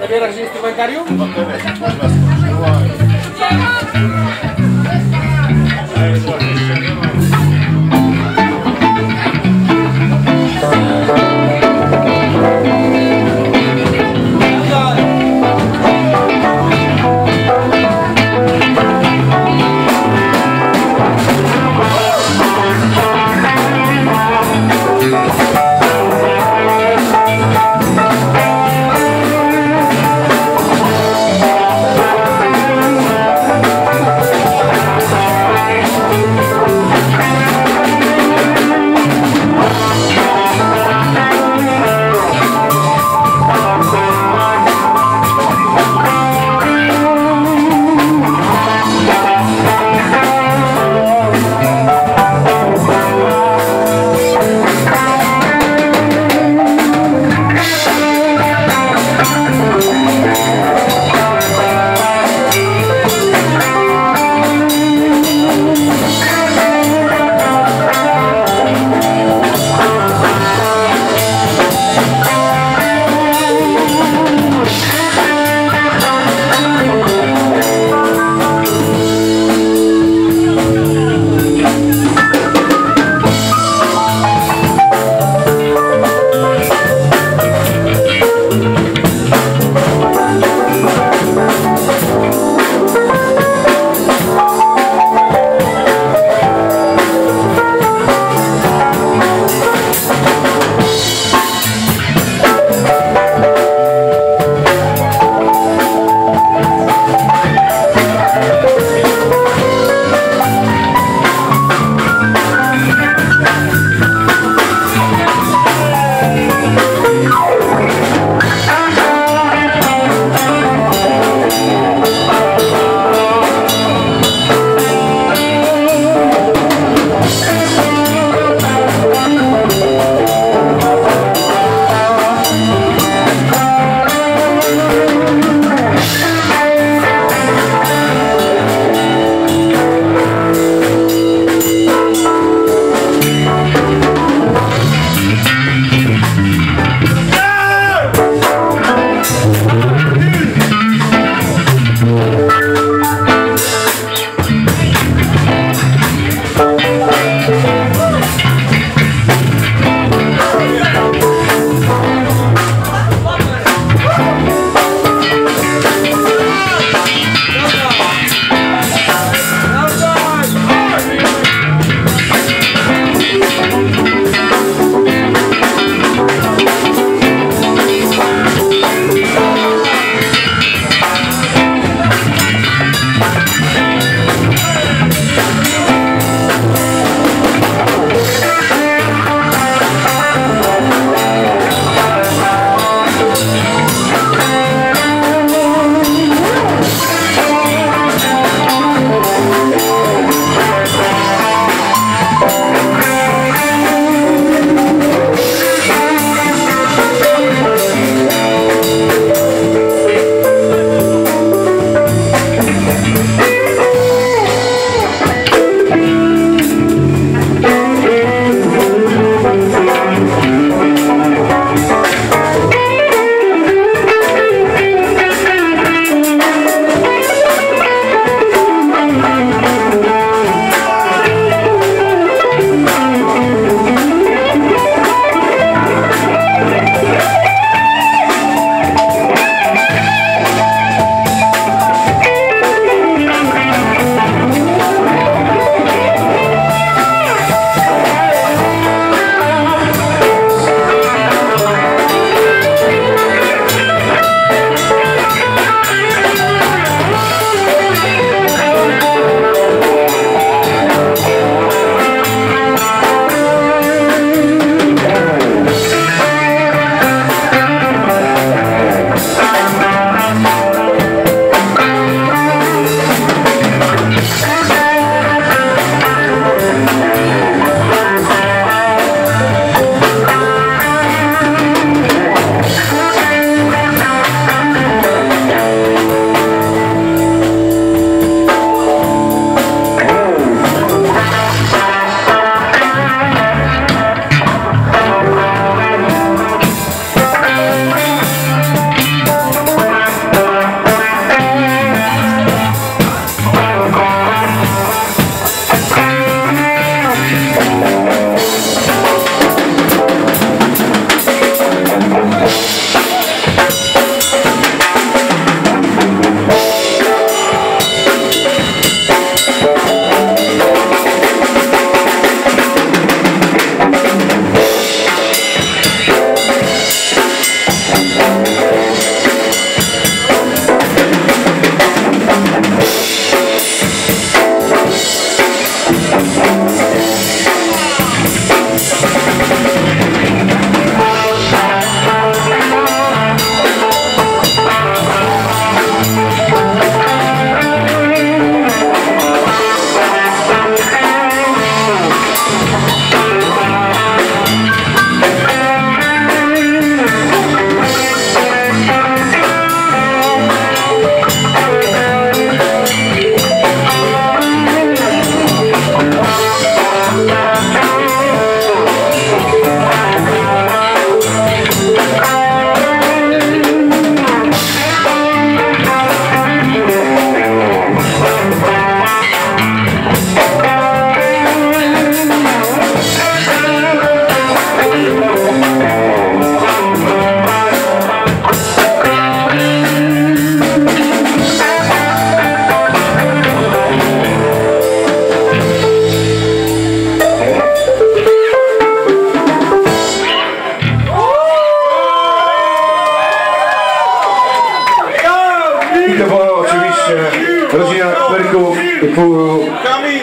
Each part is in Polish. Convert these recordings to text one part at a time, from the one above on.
Zabierak się instrumentarium?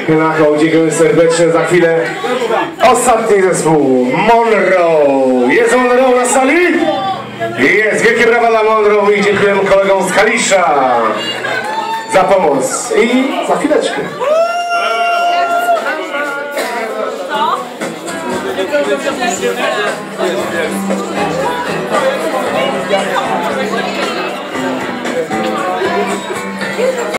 Kienacho, dziękuję serdecznie. Za chwilę ostatni zespół, Monroe. Jest Monroe na sali? Jest, wielkie brawa dla Monroe i dziękujemy kolegom z Kalisza za pomoc. I za chwileczkę. Co?